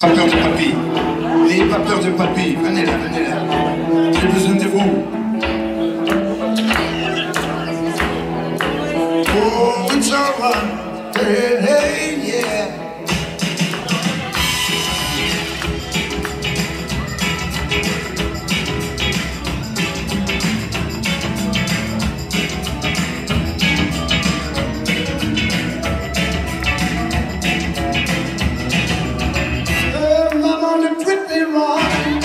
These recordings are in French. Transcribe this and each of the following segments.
Pas peur de papy. N'ayez pas peur de papy. Venez là, venez là. J'ai besoin de vous. Oh, it's hey. everything wrong.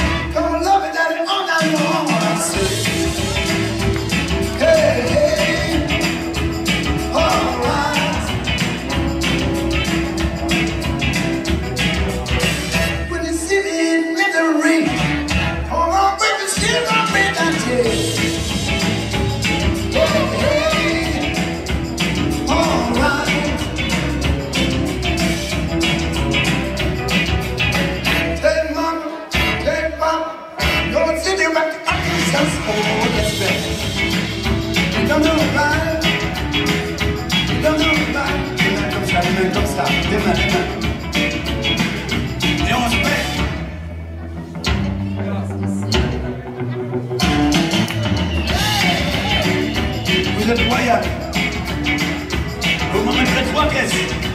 comme ça, des mains, des mains. Et on se met. Vous êtes loyal. Vous m'en mettrez trois pièces.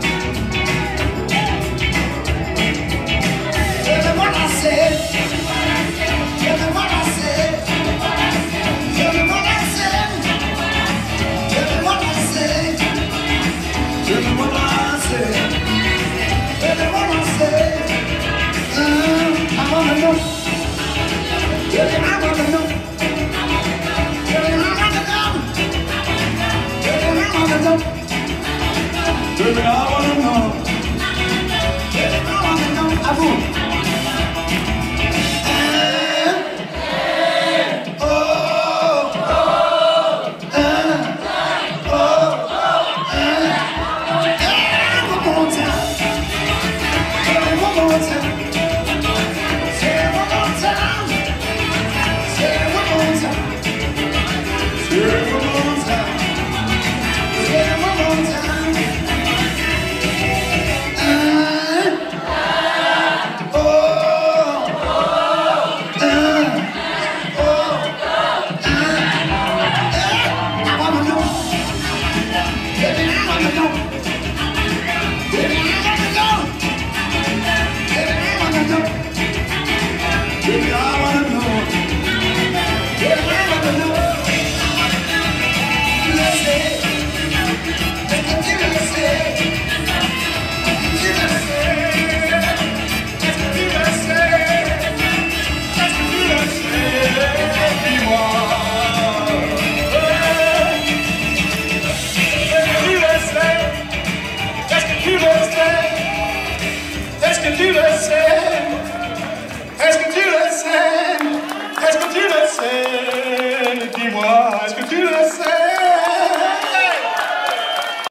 Moving on.